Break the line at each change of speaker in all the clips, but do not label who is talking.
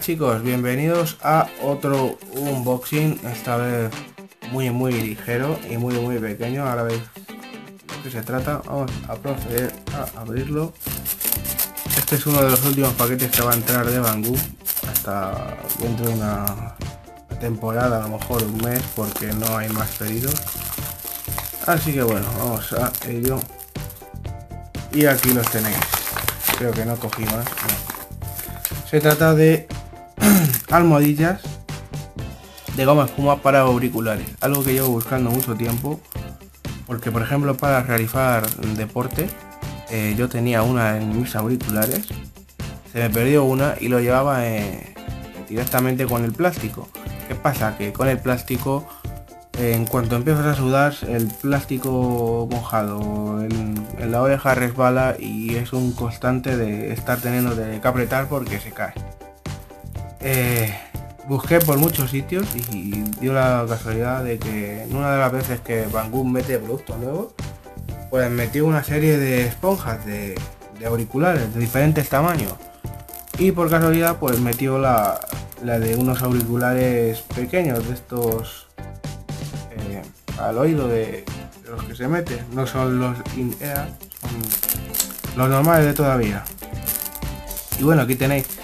chicos, bienvenidos a otro unboxing, esta vez muy muy ligero y muy muy pequeño, ahora veis de qué se trata, vamos a proceder a abrirlo. Este es uno de los últimos paquetes que va a entrar de Banggood hasta dentro de una temporada, a lo mejor un mes, porque no hay más pedidos. Así que bueno, vamos a ello. Y aquí los tenéis. Creo que no cogí más. Se trata de almohadillas de goma espuma para auriculares. Algo que llevo buscando mucho tiempo. Porque por ejemplo para realizar deporte eh, yo tenía una en mis auriculares. Se me perdió una y lo llevaba eh, directamente con el plástico. ¿Qué pasa? Que con el plástico en cuanto empiezas a sudar, el plástico mojado en, la oreja resbala y es un constante de estar teniendo de que apretar porque se cae. Eh, busqué por muchos sitios y dio la casualidad de que en una de las veces que Banggood mete productos nuevos, pues metió una serie de esponjas de, auriculares de diferentes tamaños. Y por casualidad pues metió la, la de unos auriculares pequeños de estos al oído de, los que se mete. No son los in-ear, son los normales de todavía. Y bueno, aquí tenéis.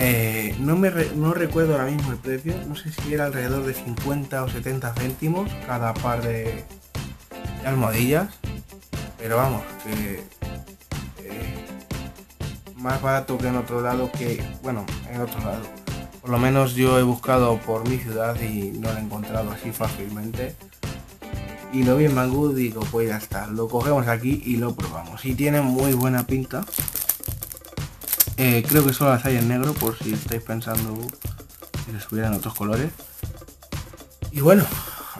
Eh, no, me no recuerdo ahora mismo el precio, no sé si era alrededor de 50 o 70 céntimos cada par de, almohadillas, pero vamos, que eh, más barato que en otro lado que, bueno, en otro lado. Por lo menos yo he buscado por mi ciudad y no lo he encontrado así fácilmente. Y lo vi en Banggood digo pues ya está lo cogemos aquí y lo probamos. Y tiene muy buena pinta eh, creo que solo las hay en negro por si estáis pensando que les hubieran otros colores y bueno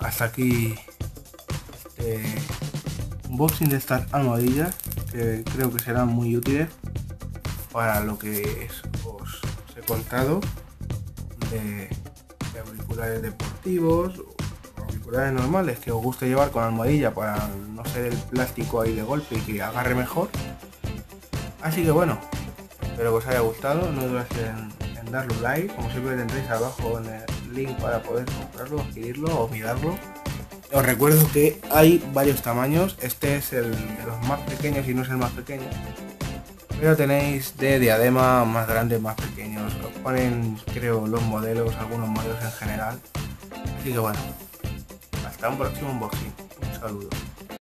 hasta aquí este unboxing de estas almohadillas que creo que serán muy útiles para lo que os he contado de, de auriculares deportivos normales que os guste llevar con almohadilla para no ser el plástico ahí de golpe y que agarre mejor. Así que bueno, espero que os haya gustado, no dudes en, en darle un like, como siempre tendréis abajo en el link para poder comprarlo, adquirirlo o mirarlo. Os recuerdo que hay varios tamaños, este es el de los más pequeños y no es el más pequeño. Pero tenéis de diadema más grandes, más pequeños. Os ponen, creo, los modelos, algunos modelos en general. Así que bueno, hasta un próximo unboxing. Un saludo.